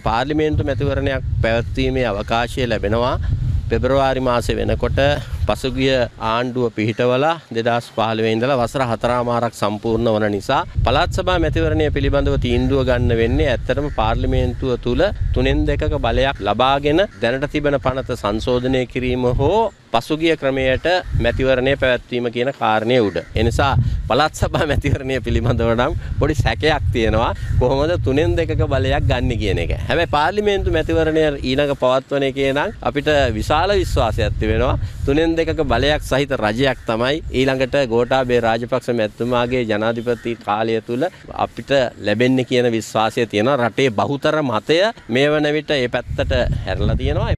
පාර්ලිමේන්තු මැතිවරණයක් පැවැත්වීමේ අවකාශය ලැබෙනවා. පෙබරවාරි මාසෙ වෙනකොට පසුගිය ආණ්ඩුව පිහිටවලා දෙදස් පහළවේ ඉඳලා වසර හතරාමාරක් සම්පූර්ණ වන නිසා පළාත් සභා මැතිවරණය පිළිබඳව තීන්දුව ගන්න වෙන්නේ ඇත්තටම පාර්ලිමේන්තුව තුල තුනෙන් දෙකක බලයක් ලබාගෙන දැනට තිබෙන පනත සංශෝධනය කිරීම හෝ පසුගිය ක්‍රමයට මැතිවරණය පැවැත්වීම කියන කාරණය උඩ. එනිසා පළාත් සභා මැතිවරණය පිළිබඳව නම් පොඩි සැකයක් තියෙනවා කොහොමද තුනෙන් දෙකක බලයක් ගන්න කියන එක. හැබැයි පාර්ලිමේන්තු මැතිවරණය ඊළඟ පවත්වන එකේ නම් අපිට විශාල විශ්වාසයක් තිබෙනවා. තුනෙන් දෙකක බලයක් සහිත රජයක් තමයි ඊළඟට ගෝඨාභය රාජපක්ෂ මැතිතුමාගේ ජනාධිපති කාලය තුල අපිට ලැබෙන්නේ කියන විශ්වාසය තියෙනවා. රටේ බහුතර මතය මේ වන විට ඒ පැත්තට හැරලා තියෙනවා.